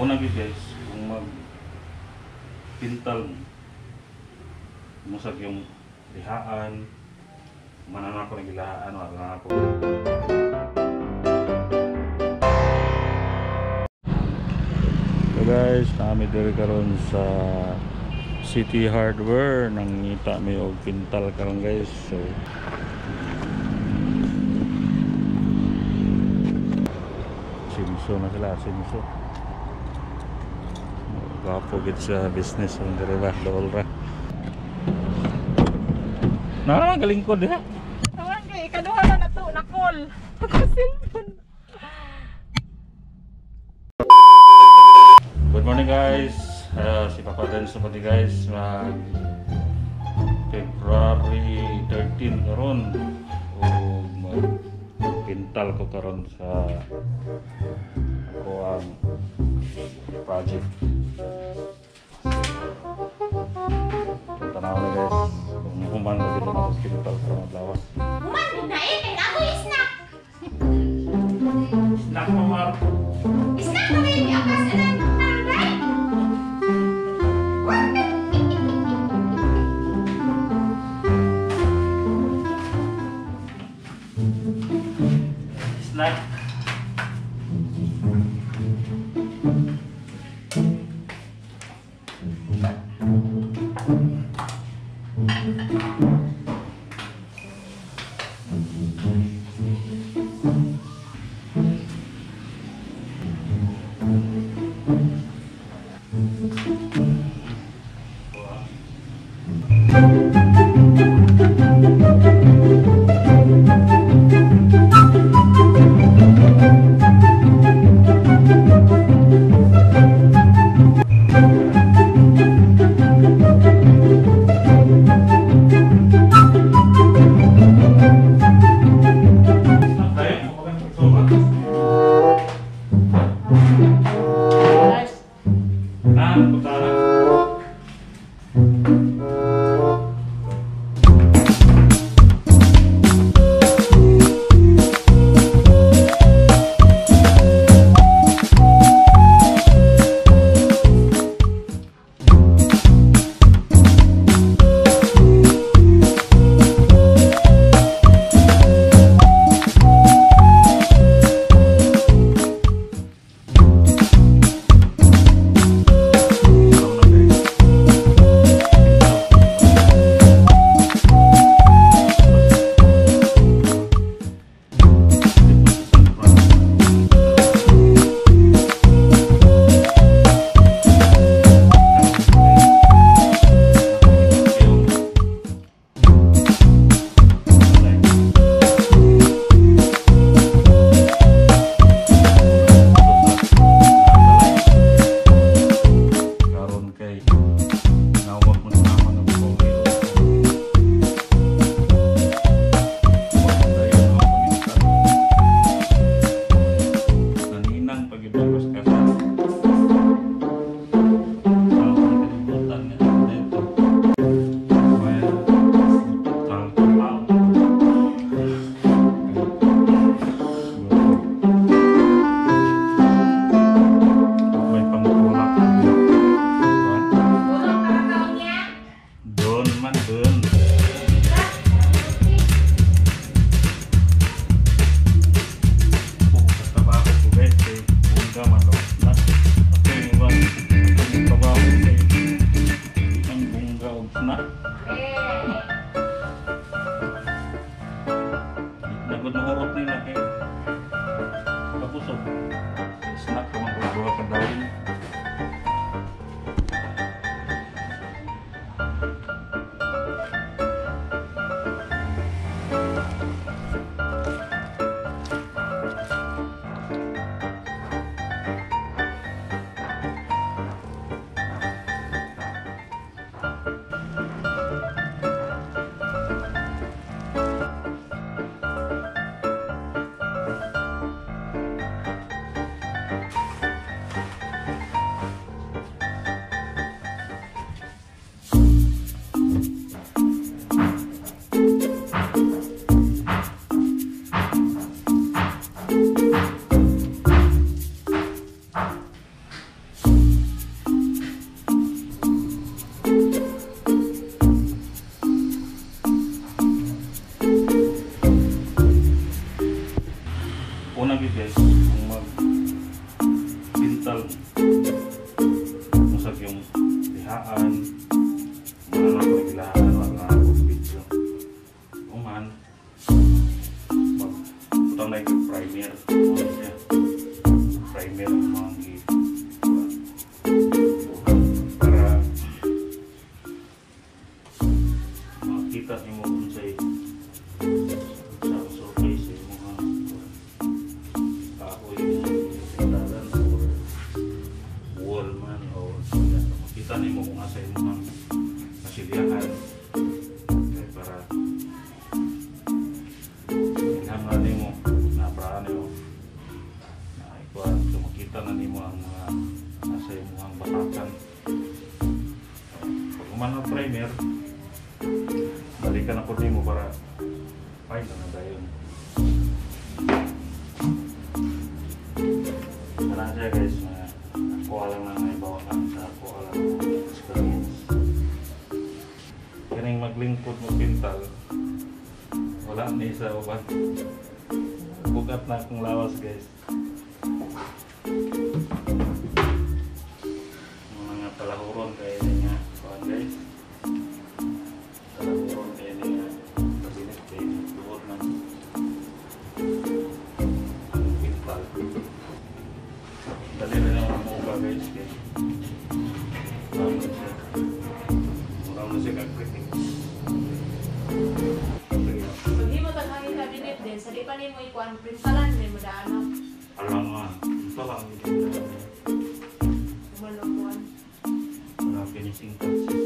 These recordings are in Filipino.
Una gyud kung mag pintal mo, musag yung lihaan, manana ko ng gilahaan, wala na ko. So guys, kami diri karon sa City Hardware nangita mi og pintal karon guys. So Simso na sila, simso. Gapo gid sa business ang diri ba, dool ra. Na galing ko diha. Tawag kay ikaduha na nato na call. Cellphone. Good morning guys. Uh, si Papa sa pati guys mag February 13 karon o mag pintal ko karon sa ako ang project. So, tanaw na guys kung human na dito na sa pintal sa mga lawas. Human, na eh, kaya ako snack. Snack mo Mar. Snack ko baby, ako sa Una gyud guys, kung mag bintal usab yung lihaan, ano mga pagkilahan mga video. Uman mag putang na yung primer. Primer mga para makita nimo kung sa'yo makan pag umano primer balikan ako din mo para ay na dayon Karena saya guys, aku alam na may bawakan sa ako alam experience. Kaning maglingkod mo pintal, wala na isa uban. Bugat na akong lawas guys. may mo ikuan printalan may mo daano. Ala ito lang. Umano kuan. Finishing touches.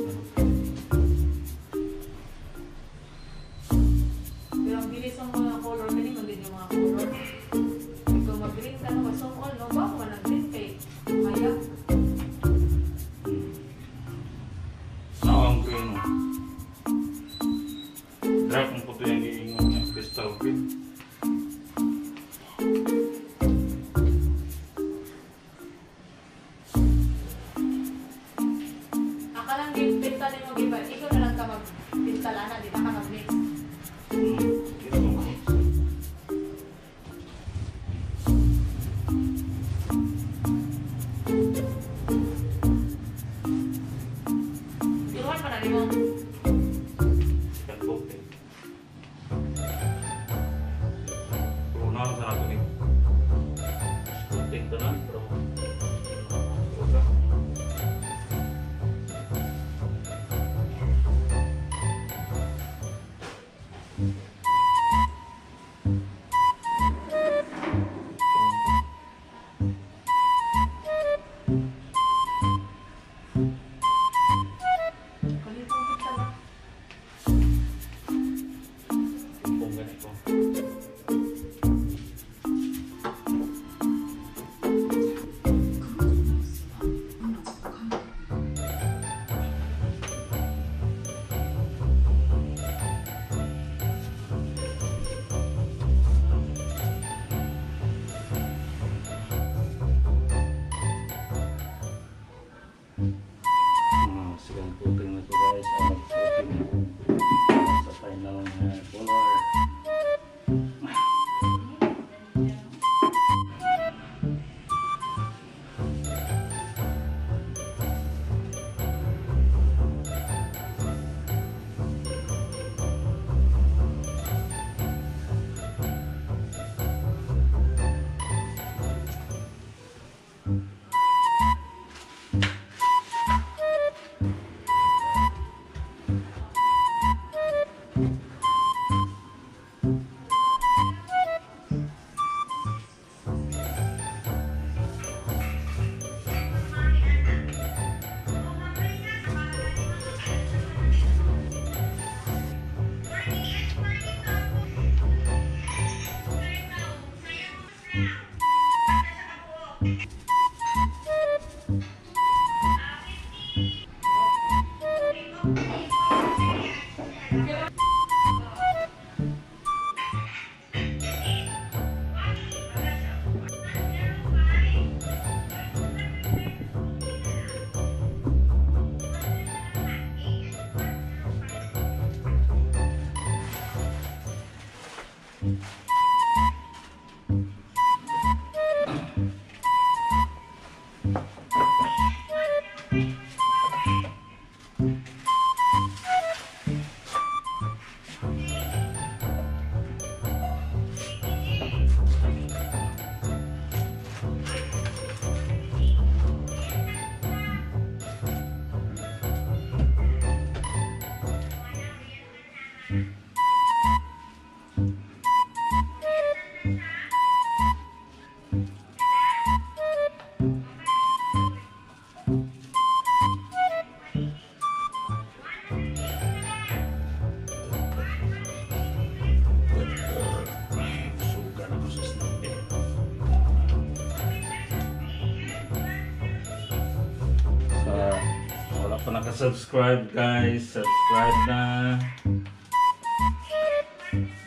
Pa naka-subscribe guys, subscribe na.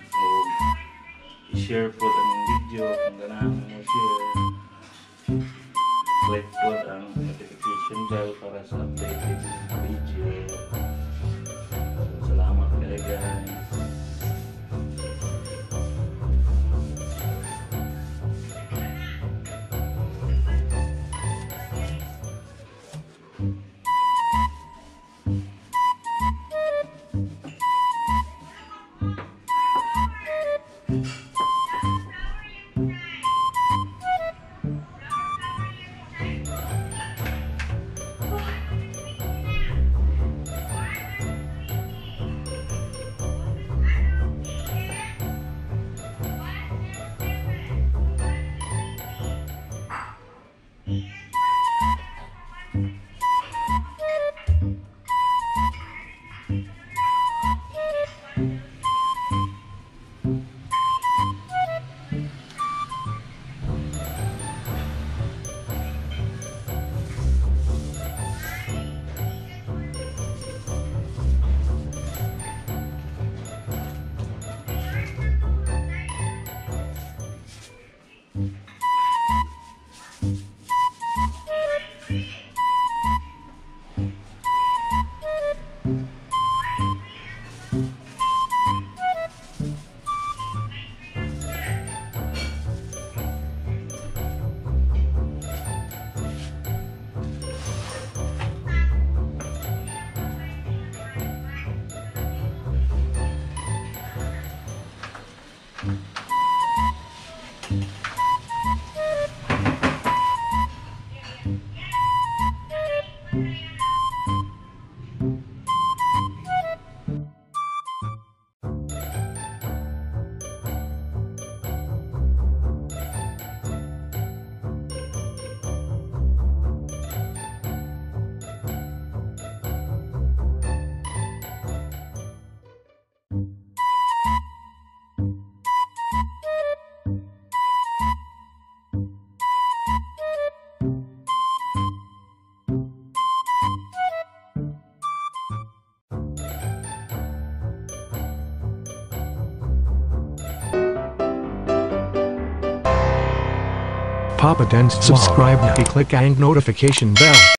So, i-share po ang video kung ganahan mo share. Click po ang notification bell para sa updated Papa Den's subscribe na i-click ang notification bell